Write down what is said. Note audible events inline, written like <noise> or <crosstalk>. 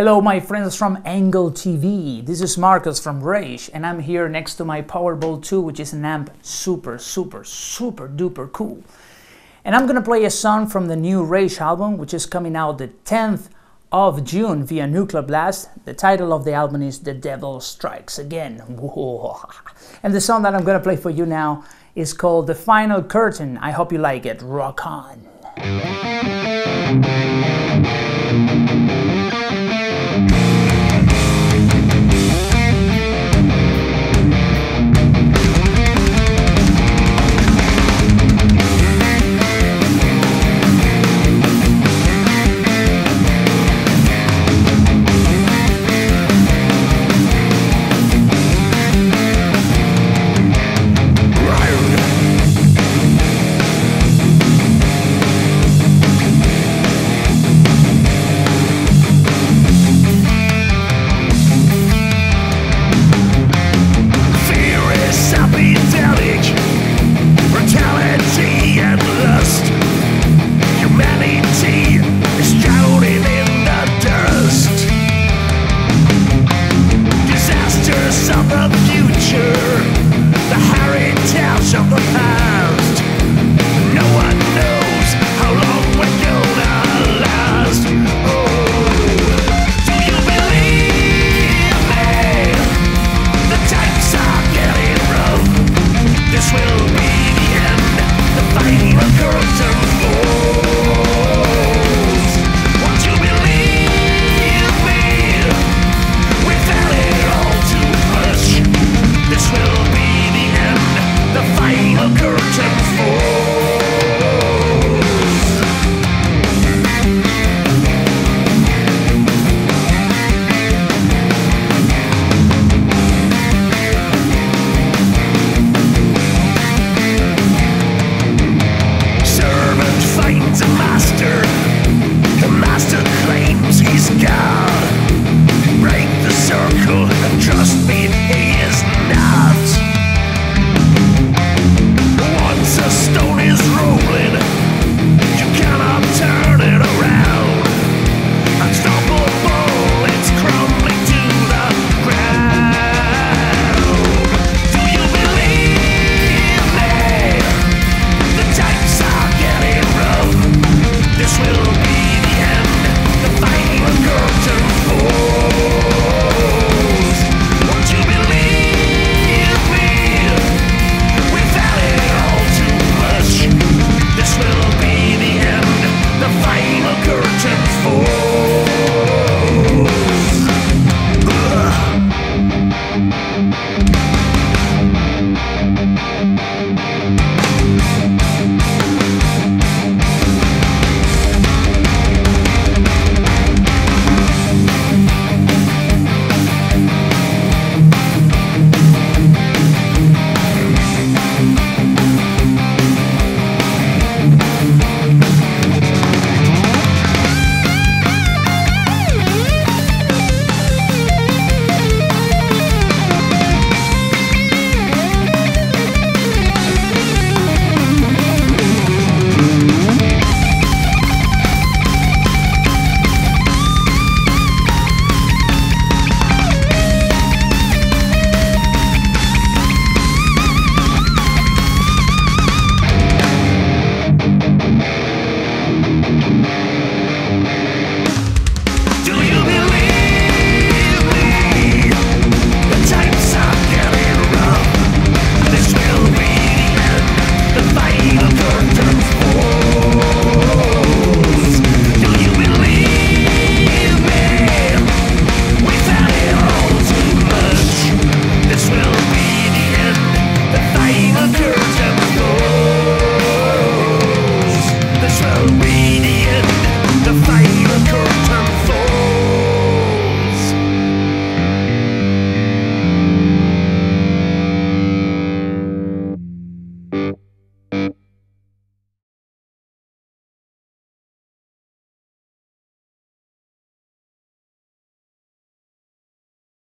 Hello, my friends from ENGL TV. This is Marcos from Rage, and I'm here next to my Powerball 2, which is an amp super, super, super duper cool. And I'm gonna play a song from the new Rage album, which is coming out the 10th of June via Nuclear Blast. The title of the album is The Devil Strikes Again. <laughs> And the song that I'm gonna play for you now is called The Final Curtain. I hope you like it. Rock on. the future, the heritage of the past. No one knows how long we're last. Oh, do you believe me? The times are getting rough. This will be the end. The final curtain falls.